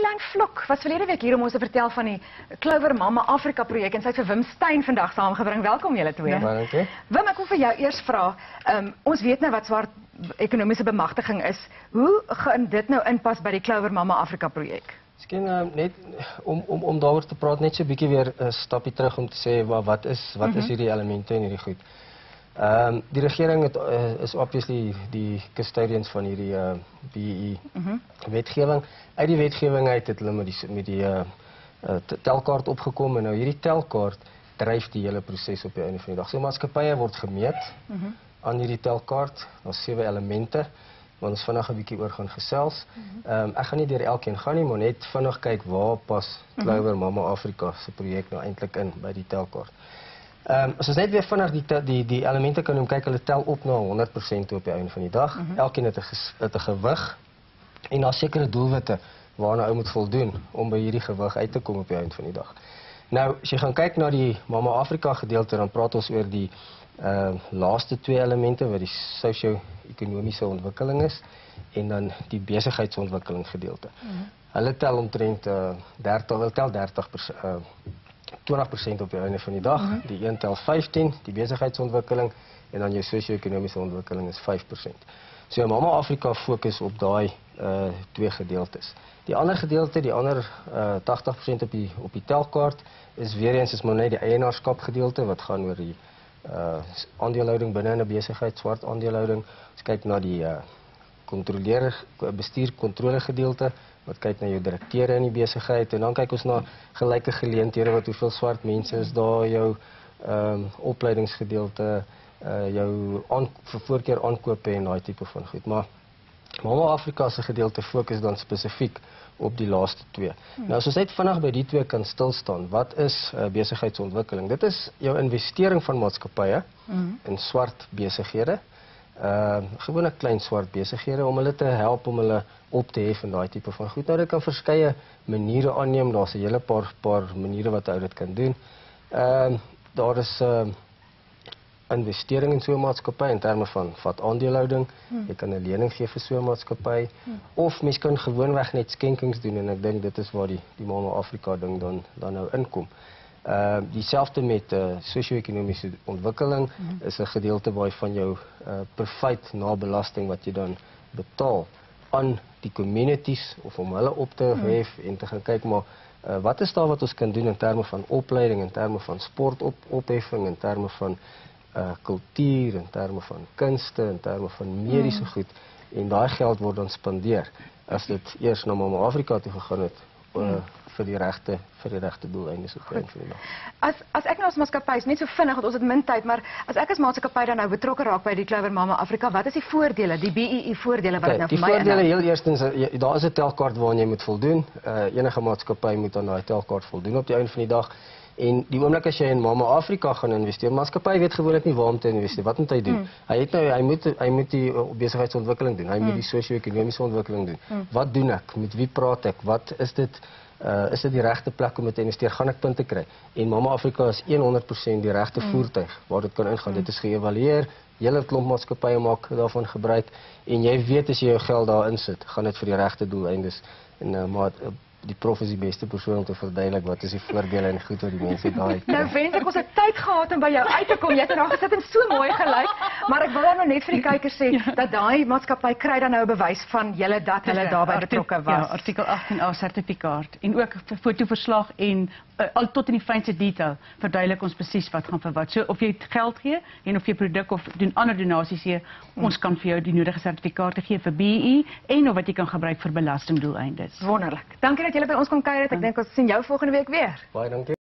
Elaine Vlok was verlede week hier om ons te vertel van die Clover Mama Afrika projek en sy het vir Wim Stein vandag saamgebring. Welkom julle twee. Ja, dankie. Wim, ek wil vir jou eers vra, um, ons weet nou wat swart ekonomiese bemagtiging is. Hoe gaan dit nou inpas by die Clover Mama Afrika projek? Miskien uh, net om om om daaroor te praat net so 'n bietjie weer 'n uh, stapie terug om te sê wat wat is wat mm -hmm. is hierdie elemente en hierdie goed. Ehm um, die regering het, uh, is obviously die custodians van hierdie uh, BEE mm -hmm. wetgewing. Uit die wetgewing uit het hulle met die met die uh, uh, telkaart opgekom en nou hierdie telkaart dryf die hele proses op die einde van die dag. So maatskappye word gemeet mm -hmm. aan hierdie telkaart. Daar's sewe elemente wat ons vinnig 'n bietjie oor gaan gesels. Ehm um, ek gaan nie deur elkeen gaan nie, maar net vinnig kyk waar pas mhm. Clover Mama Afrika se projek nou eintlik in by die telkaart. Um, as ons net weer vinnig die die die elemente kan kyk, hulle tel op na 100% op die einde van die dag. Mm -hmm. Elkeen het 'n het 'n gewig en daar sekere doelwitte waarna ou moet voldoen om by hierdie gewig uit te kom op die einde van die dag. Nou, as jy gaan kyk na die Mama Afrika gedeelte, dan praat ons oor die ehm uh, laaste twee elemente wat die sosio-ekonomiese ontwikkeling is en dan die besigheidsontwikkeling gedeelte. Mm -hmm. Hulle tel omtrent uh, 30, hulle tel 30% uh, 20% op die einde van die dag. Mm -hmm. Die een tel 15, die besigheidsontwikkeling en dan jou sosio-ekonomiese ontwikkeling is 5%. So Mama Afrika fokus op daai uh twee gedeeltes. Die ander gedeelte, die ander uh 80% op die op die telkaart is weer eens is maar net die eienaarskap gedeelte wat gaan oor die uh aandelehouding binne 'n besigheid, swart aandelehouding. Ons kyk na die uh kontroleer bestuur kontrole gedeelte wat kyk na jou direkteure in die besigheid en dan kyk ons na gelyke geleenthede wat hoeveel swart mense is daar jou ehm um, opleidingsgedeelte uh jou aan vir voorkeur aankope en daai tipe van goed maar Mama Afrika se gedeelte fokus dan spesifiek op die laaste twee. Hmm. Nou as ons net vinnig by die twee kan stil staan, wat is uh, besigheidsontwikkeling? Dit is jou investering van maatskappye hmm. in swart besighede uh gewone klein swart besighede om hulle te help om hulle op te hef en daai tipe van goed. Nou dit kan verskeie maniere aanneem. Daar's 'n hele paar paar maniere wat ou dit kan doen. Ehm uh, daar is uh, investering in so 'n maatskappy in terme van vat aandelehouding. Hmm. Jy kan 'n lening gee vir so 'n maatskappy hmm. of mens kan gewoonweg net skenkings doen en ek dink dit is waar die die Mama Afrika ding dan dan nou inkom. Uh dieselfde met uh sosio-ekonomiese ontwikkeling mm -hmm. is 'n gedeelte waarvan jou uh profit na belasting wat jy dan betaal aan die communities of om hulle op te mhm. hef mm -hmm. en te gaan kyk maar uh wat is daar wat ons kan doen in terme van opleiding, in terme van sport op opheffing, in terme van uh kultuur, in terme van kunste, in terme van mediese mm -hmm. goed en daai geld word dan spandeer as dit eers na Mama Afrika toe gegaan het. Uh, vir die regte vir die regte doeleindes op die einde. As as ek nou as maatskappy is net so vinnig dat ons het min tyd, maar as ek as maatskappy dan nou betrokke raak by die Clover Mama Afrika, wat is die voordele, die BEE voordele wat okay, nou vir my is? Die voordele heel eerstens daar is 'n telkaart waaraan jy moet voldoen. Uh, enige maatskappy moet aan daai telkaart voldoen op die einde van die dag. En die oomblik as jy in Mama Afrika gaan investeer, maatskappy weet gewoonlik nie waar om te investeer. Wat moet hy doen? Hmm. Hy het nou hy moet hy moet die besigheidsontwikkeling doen. Hy hmm. moet die sosio-ekonomiese ontwikkeling doen. Hmm. Wat doen ek? Met wie praat ek? Wat is dit uh, is dit die regte plek om te investeer? Gaan ek punte kry? En Mama Afrika is 100% die regte mm. voertuig waar dit kan ingaan. Mm. Dit is geëvalueer. Hele klomp maatskappye maak daarvan gebruik en jy weet as jy jou geld daar insit, gaan dit vir die regte doeleindes en uh, maar uh, die prof die beste persoon om te verduidelik wat is die voordele en goed wat die mense daai. Nou wens ek ons het tyd gehad om by jou uit te kom. Jy het nou gesit en so mooi gelyk, maar nou net vir die kykers sê ja. dat daai maatskappy kry dan nou 'n bewys van julle dat hulle daarbey betrokke was. Ja, artikel 18A sertifikaat en ook fotoverslag en uh, al tot in die fynste detail verduidelik ons presies wat gaan vir wat. So of jy geld gee en of jy produk of doen ander donasies gee, hmm. ons kan vir jou die nodige sertifikate gee vir BE en of wat jy kan gebruik vir belastingdoeleindes. Wonderlik. Dankie dat julle by ons kom kuier. Ek dink ons sien jou volgende week weer. Baie dankie.